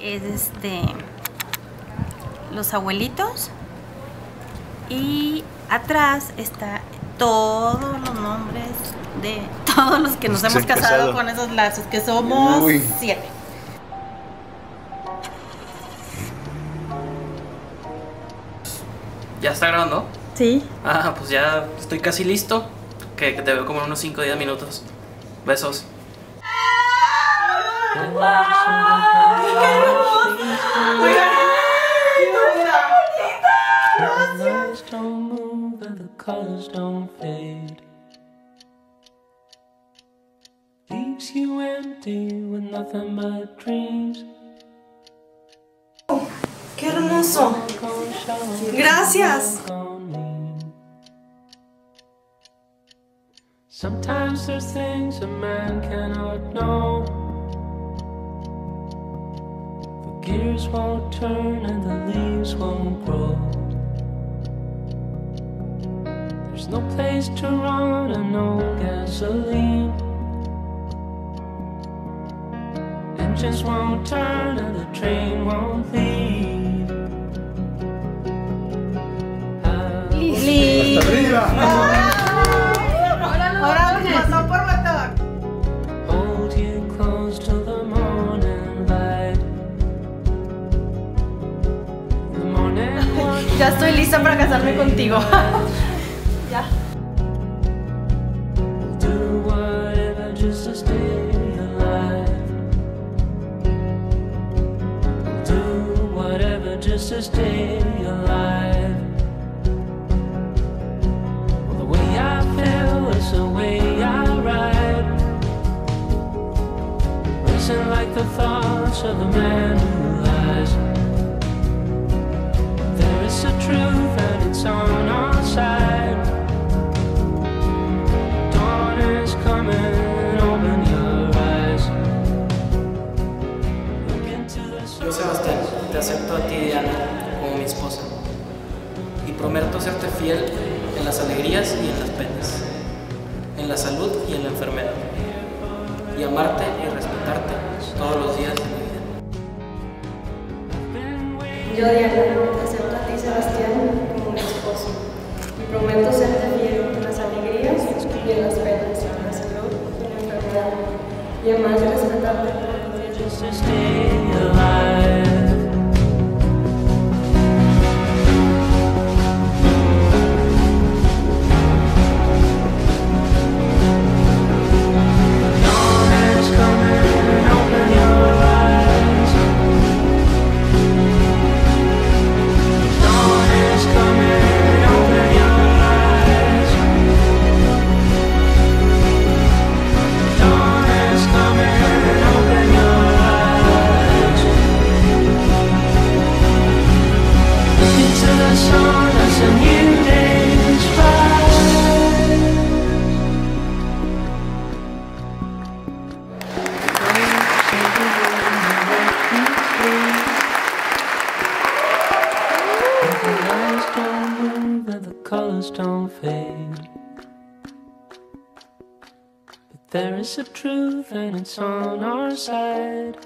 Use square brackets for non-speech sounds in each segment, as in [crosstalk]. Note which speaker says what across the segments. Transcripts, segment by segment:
Speaker 1: es este los abuelitos y atrás está todos los nombres de todos los que nos hemos casado,
Speaker 2: casado.
Speaker 1: con esos lazos, que somos
Speaker 2: Uy.
Speaker 1: siete.
Speaker 3: ¿Ya está grabando?
Speaker 1: Sí.
Speaker 3: Ah, pues ya estoy casi listo. Que, que te veo como en unos 5 o 10 minutos. Besos.
Speaker 4: Don't move the colors don't fade. Leaves you empty with nothing but dreams.
Speaker 5: ¡Qué hermoso! Gracias.
Speaker 4: Sometimes there's things a man cannot know. Gears won't turn and the leaves won't grow. There's no place to run and no gasoline. Engines won't turn and the train won't leave.
Speaker 1: Lili.
Speaker 5: Estoy lista para casarme contigo. [laughs] ya.
Speaker 4: just
Speaker 3: te acepto a ti, Diana, como mi esposa. Y prometo serte fiel en las alegrías y en las penas. En la salud y en la enfermedad. Y amarte y respetarte todos los días de mi vida.
Speaker 5: Yo, Diana, te acepto a ti, Sebastián, como mi esposo. Y prometo serte fiel en las alegrías y en las penas, en la salud y en la enfermedad. Y además respetarte todos los días.
Speaker 4: just to stay But there is a truth and it's on our side.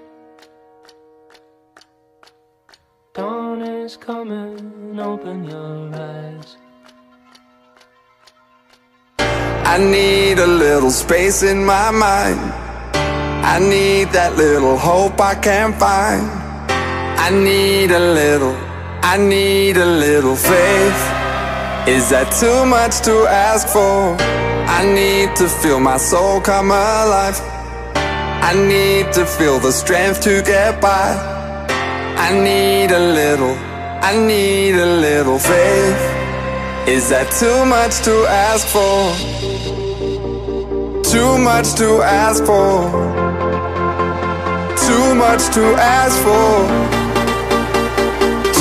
Speaker 4: Dawn is coming, open your eyes.
Speaker 6: I need a little space in my mind. I need that little hope I can't find. I need a little, I need a little faith. Is that too much to ask for? I need to feel my soul come alive. I need to feel the strength to get by. I need a little, I need a little faith. Is that too much to ask for? Too much to ask for. Too much to ask for.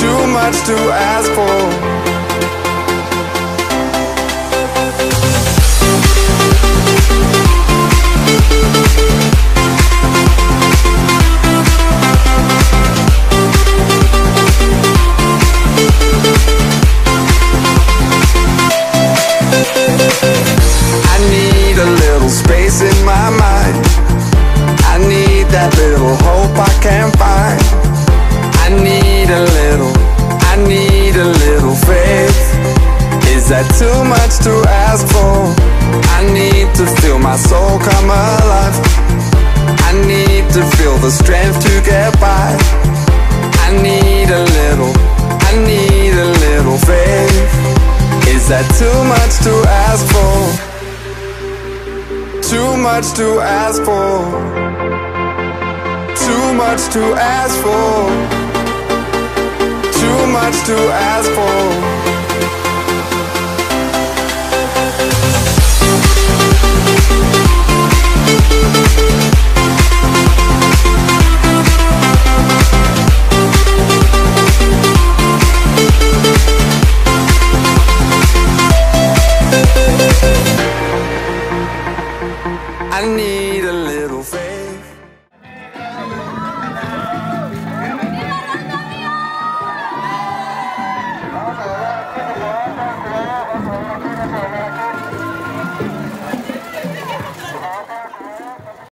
Speaker 6: Too much to ask for. That too much to ask for? I need to feel my soul come alive. I need to feel the strength to get by. I need a little, I need a little faith. Is that too much to ask for? Too much to ask for. Too much to ask for. Too much to ask for.